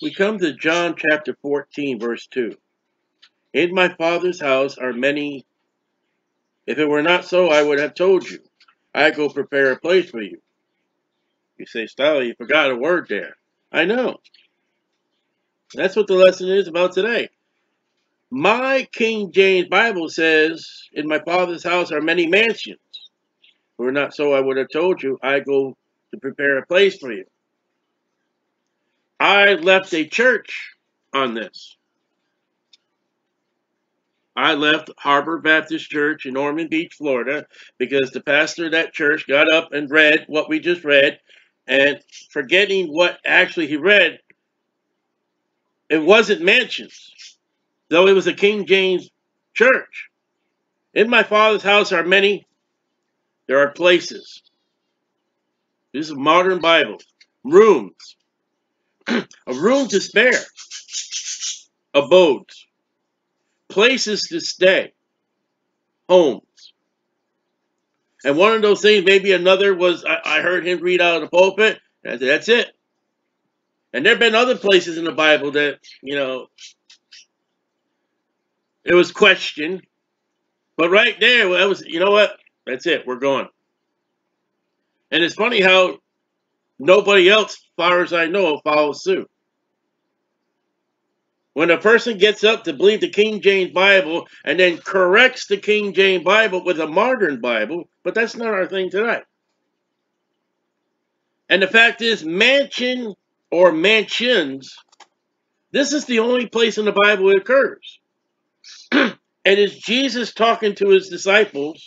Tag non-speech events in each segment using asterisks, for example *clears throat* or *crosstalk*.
We come to John chapter 14, verse 2. In my Father's house are many. If it were not so, I would have told you. I go prepare a place for you. You say, Stella, you forgot a word there. I know. That's what the lesson is about today. My King James Bible says, In my Father's house are many mansions. If it were not so, I would have told you. I go to prepare a place for you. I left a church on this. I left Harbor Baptist Church in Ormond Beach, Florida, because the pastor of that church got up and read what we just read, and forgetting what actually he read, it wasn't mansions, though it was a King James church. In my father's house are many, there are places. This is a modern Bible. Rooms. A room to spare. Abodes places to stay, homes. And one of those things, maybe another was, I, I heard him read out of the pulpit, and I said, that's it. And there have been other places in the Bible that, you know, it was questioned. But right there, that was, you know what? That's it. We're going. And it's funny how nobody else, as far as I know, follows suit. When a person gets up to believe the King James Bible and then corrects the King James Bible with a modern Bible, but that's not our thing tonight. And the fact is, mansion or mansions, this is the only place in the Bible it occurs. *clears throat* and it's Jesus talking to his disciples.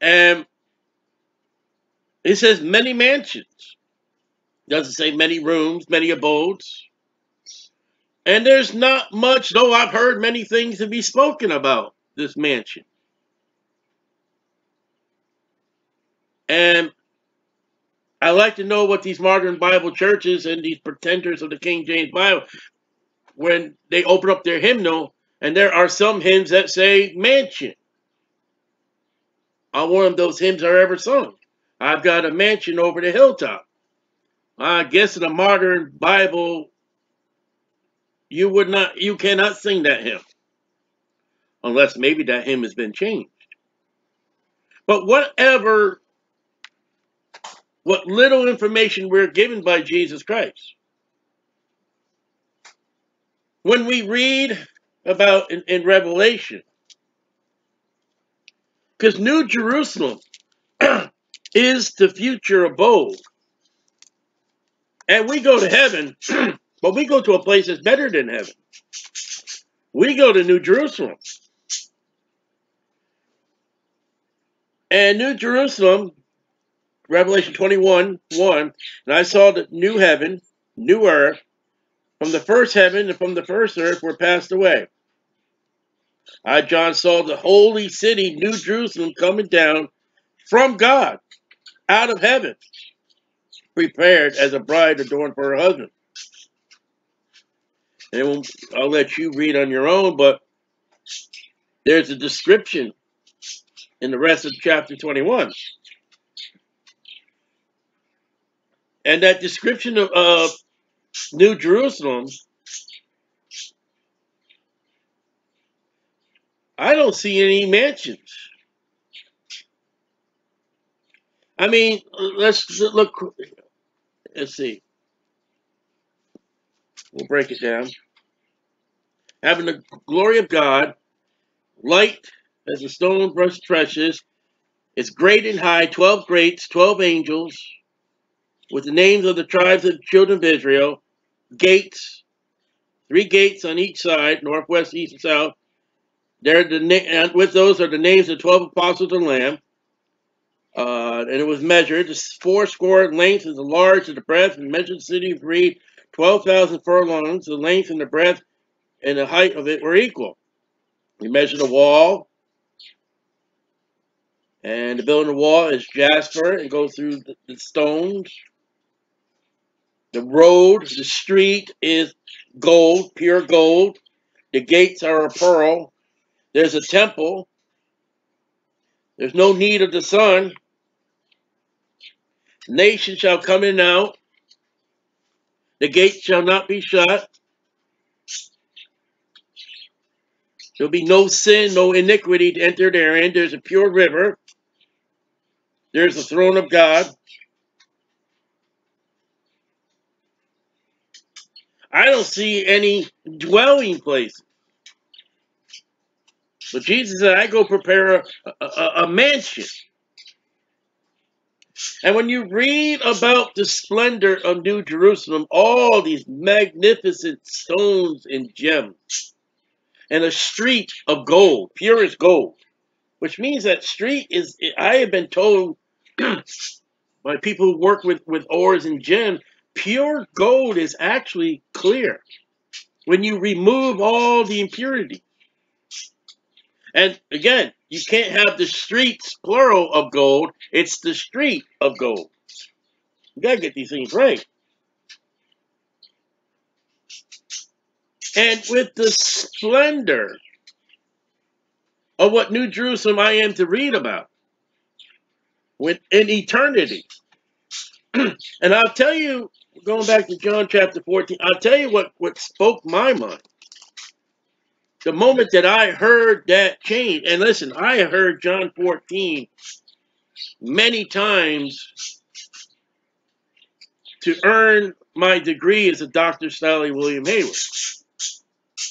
And he says many mansions. Doesn't say many rooms, many abodes. And there's not much, though I've heard many things to be spoken about this mansion. And I like to know what these modern Bible churches and these pretenders of the King James Bible, when they open up their hymnal, and there are some hymns that say mansion. On one of those hymns are ever sung. I've got a mansion over the hilltop. I guess in a modern Bible you would not, you cannot sing that hymn. Unless maybe that hymn has been changed. But whatever, what little information we're given by Jesus Christ. When we read about in, in Revelation, because New Jerusalem is the future abode. And we go to heaven *clears throat* But we go to a place that's better than heaven. We go to New Jerusalem. And New Jerusalem, Revelation 21 1, and I saw the new heaven, new earth, from the first heaven and from the first earth were passed away. I, John, saw the holy city, New Jerusalem, coming down from God, out of heaven, prepared as a bride adorned for her husband and I'll let you read on your own, but there's a description in the rest of chapter 21. And that description of uh, New Jerusalem, I don't see any mansions. I mean, let's look, let's see. We'll break it down. Having the glory of God, light as the stone brush precious, it's great and high, 12 greats, 12 angels, with the names of the tribes of the children of Israel, gates, three gates on each side, northwest, east, and south. There, the and with those are the names of 12 apostles the Lamb. Uh, and it was measured, four score length is the large of the breadth, and measured the city of Reed 12,000 furlongs, the length and the breadth and the height of it were equal. We measured the wall, and the building the wall is jasper and goes through the, the stones. The road, the street is gold, pure gold. The gates are a pearl. There's a temple. There's no need of the sun. Nation shall come in out The gate shall not be shut. There'll be no sin, no iniquity to enter therein. There's a pure river. There's the throne of God. I don't see any dwelling places. But Jesus said, I go prepare a, a, a mansion. And when you read about the splendor of New Jerusalem, all these magnificent stones and gems, and a street of gold, purest gold, which means that street is, I have been told *clears throat* by people who work with, with ores and gems, pure gold is actually clear when you remove all the impurity. And again, you can't have the streets plural of gold. It's the street of gold. You gotta get these things right. And with the splendor of what New Jerusalem I am to read about, with in eternity. *clears throat* and I'll tell you, going back to John chapter 14, I'll tell you what, what spoke my mind. The moment that I heard that change, and listen, I heard John 14 many times to earn my degree as a Dr. Stanley William Hayward.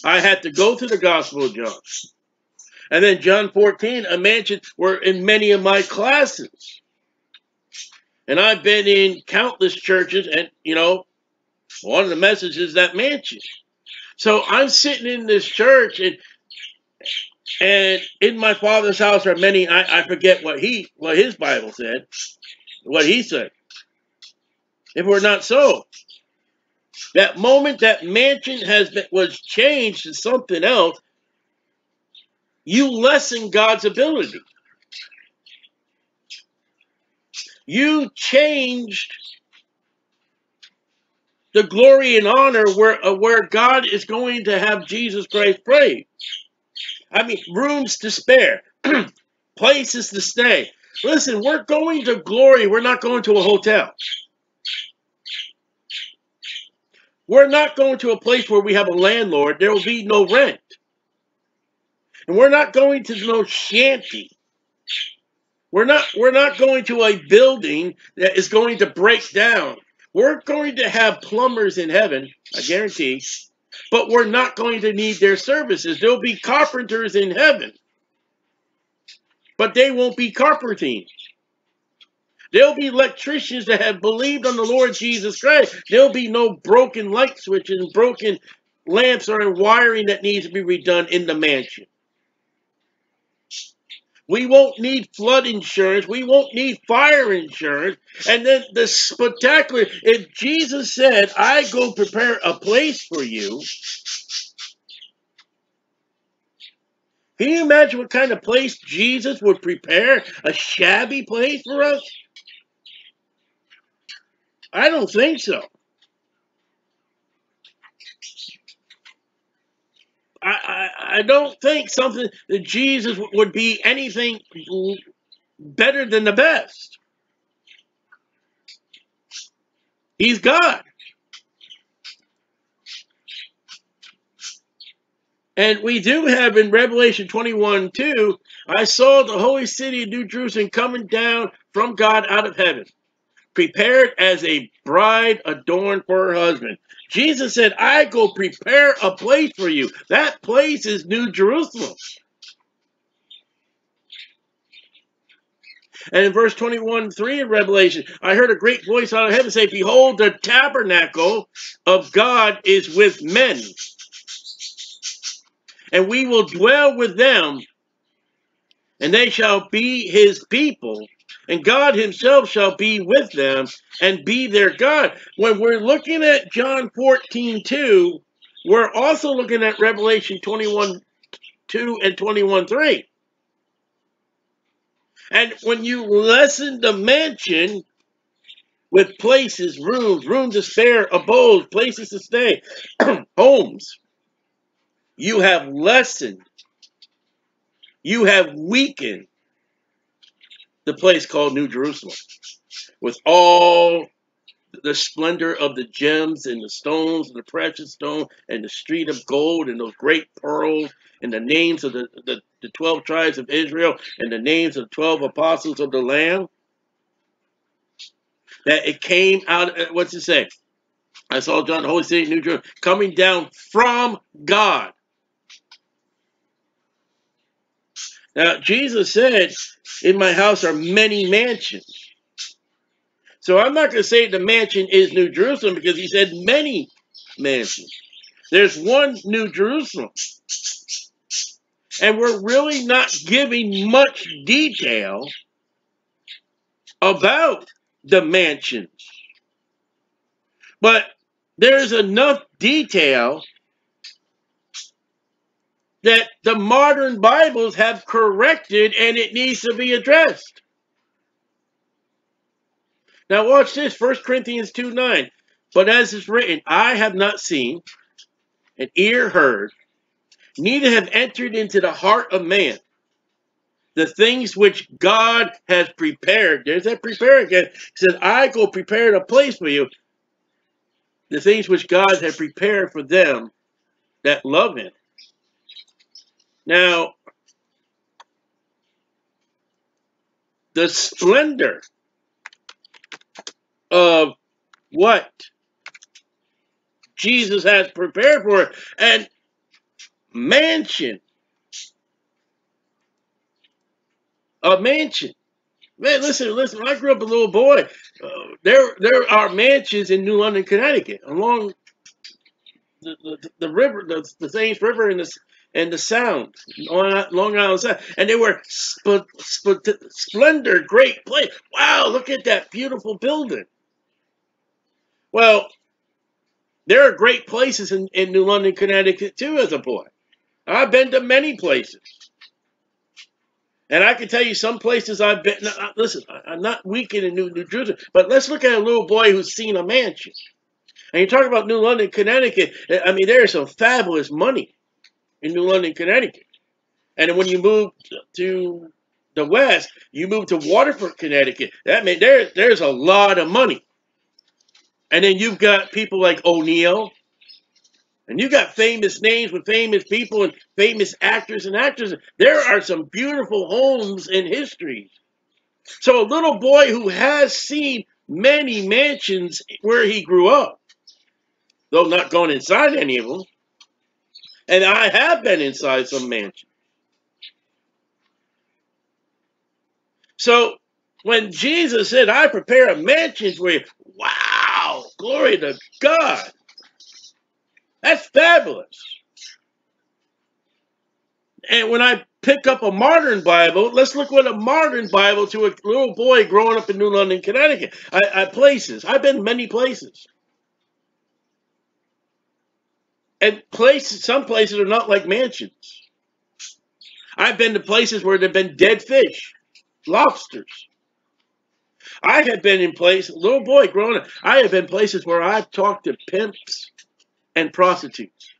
I had to go to the Gospel of John. And then John 14, I mentioned, were in many of my classes. And I've been in countless churches, and, you know, one of the messages that mansion. So I'm sitting in this church, and and in my father's house are many. I, I forget what he what his Bible said, what he said. If we're not so, that moment that mansion has been was changed to something else, you lessen God's ability. You changed the glory and honor where uh, where God is going to have Jesus Christ praised. I mean, rooms to spare, *clears throat* places to stay. Listen, we're going to glory. We're not going to a hotel. We're not going to a place where we have a landlord. There will be no rent. And we're not going to no shanty. We're not we're not going to a building that is going to break down. We're going to have plumbers in heaven, I guarantee, but we're not going to need their services. There'll be carpenters in heaven, but they won't be carpenting. There'll be electricians that have believed on the Lord Jesus Christ. There'll be no broken light switches broken lamps or wiring that needs to be redone in the mansion. We won't need flood insurance. We won't need fire insurance. And then the spectacular, if Jesus said, I go prepare a place for you, can you imagine what kind of place Jesus would prepare? A shabby place for us? I don't think so. I, I, don't think something that Jesus would be anything better than the best. He's God. And we do have in Revelation 21 2, I saw the holy city of New Jerusalem coming down from God out of heaven prepared as a bride adorned for her husband. Jesus said, I go prepare a place for you. That place is New Jerusalem. And in verse 21, 3 in Revelation, I heard a great voice out of heaven say, Behold, the tabernacle of God is with men. And we will dwell with them, and they shall be his people, and God himself shall be with them and be their God. When we're looking at John 14, 2, we're also looking at Revelation 21, 2 and 21, 3. And when you lessen the mansion with places, rooms, rooms to spare, abodes, places to stay, *clears throat* homes, you have lessened, you have weakened the place called New Jerusalem with all the splendor of the gems and the stones and the precious stone and the street of gold and those great pearls and the names of the, the, the 12 tribes of Israel and the names of 12 apostles of the Lamb. That it came out, uh, what's it say? I saw John, the Holy City, New Jerusalem, coming down from God. Now, Jesus said, In my house are many mansions. So I'm not going to say the mansion is New Jerusalem because he said many mansions. There's one New Jerusalem. And we're really not giving much detail about the mansions. But there's enough detail that the modern Bibles have corrected and it needs to be addressed. Now watch this, 1 Corinthians 2 9. But as is written, I have not seen, an ear heard, neither have entered into the heart of man the things which God has prepared. There's that prepare again. He said, I go prepare a place for you. The things which God has prepared for them that love him. Now, the splendor of what Jesus has prepared for. And mansion. A mansion. Man, listen, listen. I grew up a little boy, uh, there there are mansions in New London, Connecticut, along the, the, the river, the, the Thames River and the and the Sound, on Long Island Sound, and they were sp sp splendor, great place. Wow, look at that beautiful building. Well, there are great places in, in New London, Connecticut, too, as a boy. I've been to many places. And I can tell you some places I've been. Now, listen, I'm not weakening in New, New Jersey, but let's look at a little boy who's seen a mansion. And you talk about New London, Connecticut. I mean, there's some fabulous money in New London, Connecticut. And when you move to the west, you move to Waterford, Connecticut. That means there, there's a lot of money. And then you've got people like O'Neill. And you've got famous names with famous people and famous actors and actresses. There are some beautiful homes in history. So a little boy who has seen many mansions where he grew up, though not gone inside any of them, and I have been inside some mansions. So when Jesus said, I prepare a mansion for you, wow, glory to God. That's fabulous. And when I pick up a modern Bible, let's look what a modern Bible to a little boy growing up in New London, Connecticut. I, I places. I've been many places. And places, some places are not like mansions. I've been to places where there've been dead fish, lobsters. I have been in places, little boy growing up, I have been places where I've talked to pimps and prostitutes.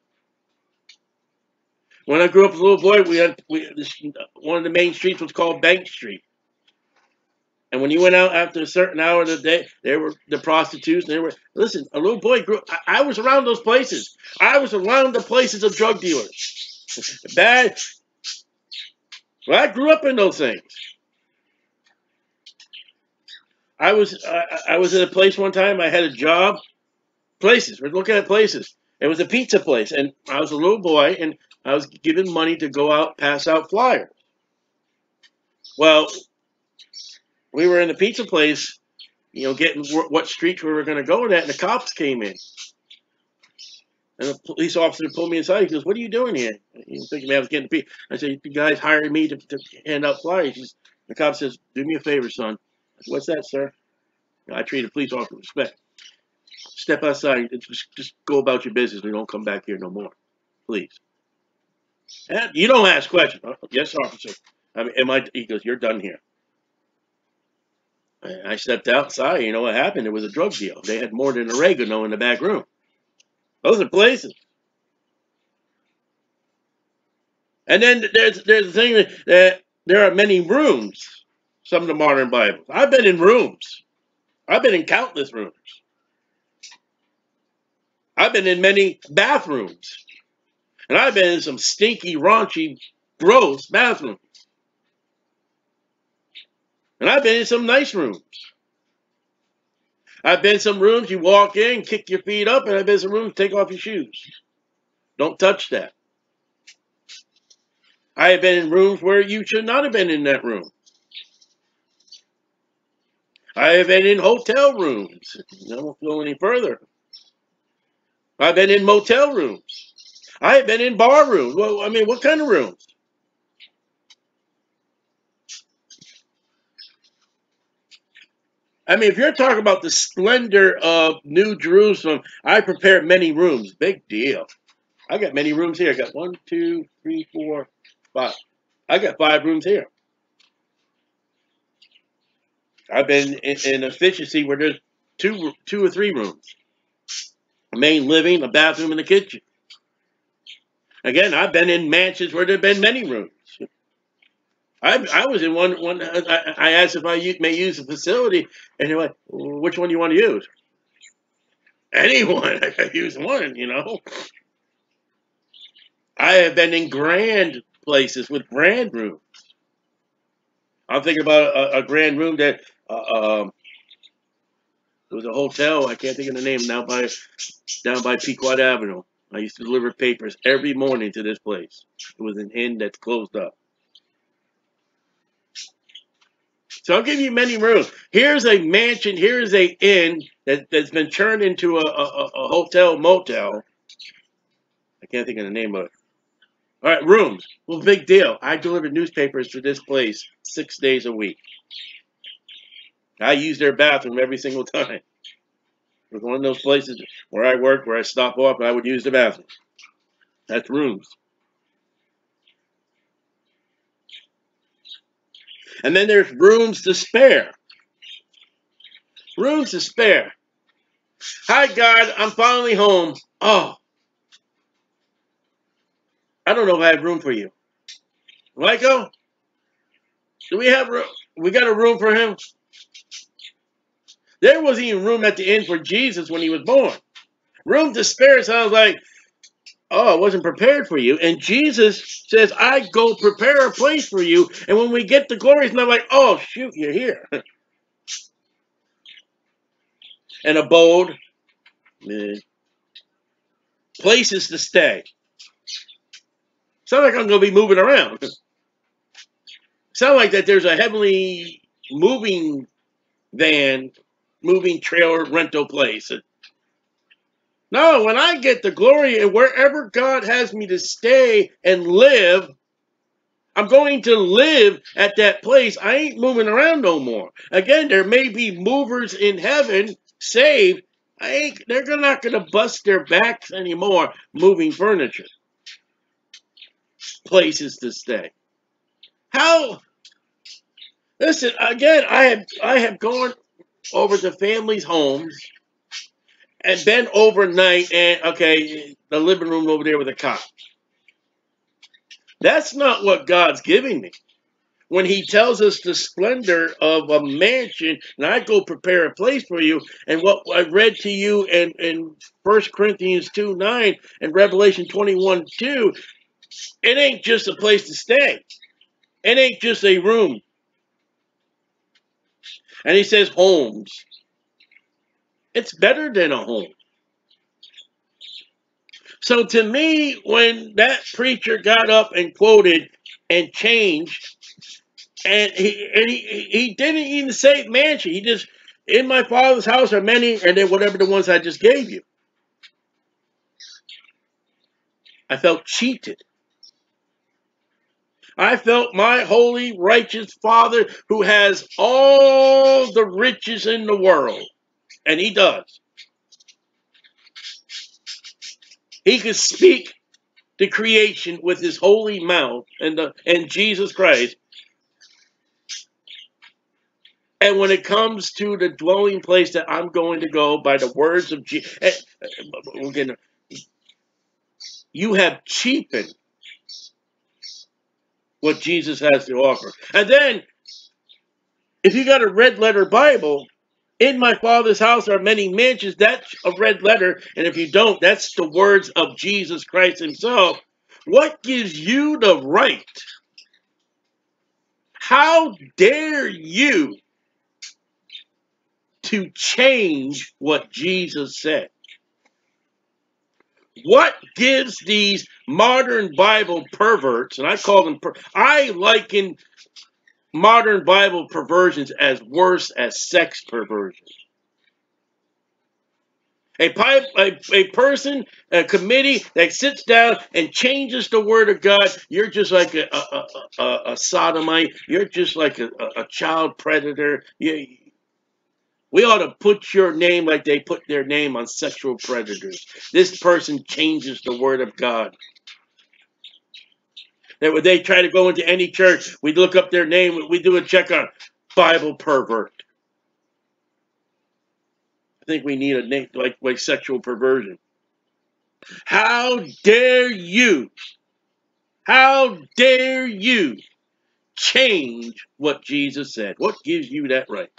When I grew up as a little boy, we had we, this, one of the main streets was called Bank Street. And when you went out after a certain hour of the day, there were the prostitutes. They were listen. A little boy grew. I, I was around those places. I was around the places of drug dealers. Bad. Well, I grew up in those things. I was I, I was at a place one time. I had a job. Places. We're looking at places. It was a pizza place, and I was a little boy, and I was given money to go out pass out flyers. Well, we were in the pizza place, you know, getting what street we were going to go in at, and the cops came in. And the police officer pulled me aside. He goes, "What are you doing here?" He thinking me I was getting pizza. I said, "You guys hired me to, to hand out flyers." The cop says, "Do me a favor, son." I said, "What's that, sir?" I treat a police officer with respect. Step outside. Just, just go about your business. We don't come back here no more, please. And you don't ask questions. Yes, officer. I mean, am I? He goes, "You're done here." I stepped outside. You know what happened? It was a drug deal. They had more than oregano in the back room. Those are places. And then there's there's the thing that there are many rooms. Some of the modern Bibles. I've been in rooms. I've been in countless rooms. I've been in many bathrooms. And I've been in some stinky, raunchy, gross bathrooms. And I've been in some nice rooms. I've been in some rooms you walk in, kick your feet up, and I've been in some rooms, take off your shoes. Don't touch that. I have been in rooms where you should not have been in that room. I have been in hotel rooms. I won't go any further. I've been in motel rooms. I have been in bar rooms. Well, I mean, what kind of rooms? I mean, if you're talking about the splendor of New Jerusalem, I prepared many rooms. Big deal. I got many rooms here. I got one, two, three, four, five. I got five rooms here. I've been in, in efficiency where there's two, two or three rooms. A main living, a bathroom, and a kitchen. Again, I've been in mansions where there have been many rooms. I, I was in one. One. I, I asked if I may use the facility, and they're like, "Which one do you want to use?" Anyone. *laughs* I could use one. You know. I have been in grand places with grand rooms. I'm thinking about a, a grand room that uh, um, it was a hotel. I can't think of the name now by down by Pequot Avenue. I used to deliver papers every morning to this place. It was an inn that's closed up. So I'll give you many rooms. Here's a mansion. Here's a inn that, that's been turned into a, a, a hotel motel. I can't think of the name of it. All right, rooms. Well, big deal. I deliver newspapers to this place six days a week. I use their bathroom every single time. It was one of those places where I work, where I stop off, and I would use the bathroom. That's rooms. And then there's rooms to spare. Rooms to spare. Hi, God, I'm finally home. Oh, I don't know if I have room for you. Michael, do we have room? We got a room for him? There wasn't even room at the inn for Jesus when he was born. Room to spare sounds like, oh, I wasn't prepared for you. And Jesus says, I go prepare a place for you. And when we get the glory, it's not like, oh, shoot, you're here. *laughs* An abode, eh, places to stay. Sound like I'm going to be moving around. Sound like that there's a heavenly moving van, moving trailer rental place. No, when I get the glory and wherever God has me to stay and live, I'm going to live at that place. I ain't moving around no more. Again, there may be movers in heaven saved. I ain't, they're not going to bust their backs anymore moving furniture places to stay. How? Listen again. I have I have gone over to families' homes and then overnight and okay, the living room over there with a cot. That's not what God's giving me. When he tells us the splendor of a mansion, and I go prepare a place for you, and what I read to you in, in 1 Corinthians 2 9 and Revelation 21 2, it ain't just a place to stay. It ain't just a room. And he says homes. It's better than a home. So to me, when that preacher got up and quoted and changed, and he and he, he didn't even say mansion. He just in my father's house are many, and then whatever the ones I just gave you. I felt cheated. I felt my holy, righteous Father who has all the riches in the world, and he does. He could speak to creation with his holy mouth and, the, and Jesus Christ. And when it comes to the dwelling place that I'm going to go by the words of Jesus, eh, you have cheapened what Jesus has to offer. And then, if you got a red letter Bible, In my father's house are many mansions. That's a red letter. And if you don't, that's the words of Jesus Christ himself. What gives you the right? How dare you to change what Jesus said? What gives these modern Bible perverts, and I call them, I liken modern Bible perversions as worse as sex perversion. A, pipe, a, a person, a committee that sits down and changes the word of God, you're just like a, a, a, a sodomite. You're just like a, a child predator. You, we ought to put your name like they put their name on sexual predators. This person changes the word of God. That when they try to go into any church, We'd look up their name, we do a check on Bible pervert. I think we need a name like, like sexual perversion. How dare you? How dare you change what Jesus said? What gives you that right?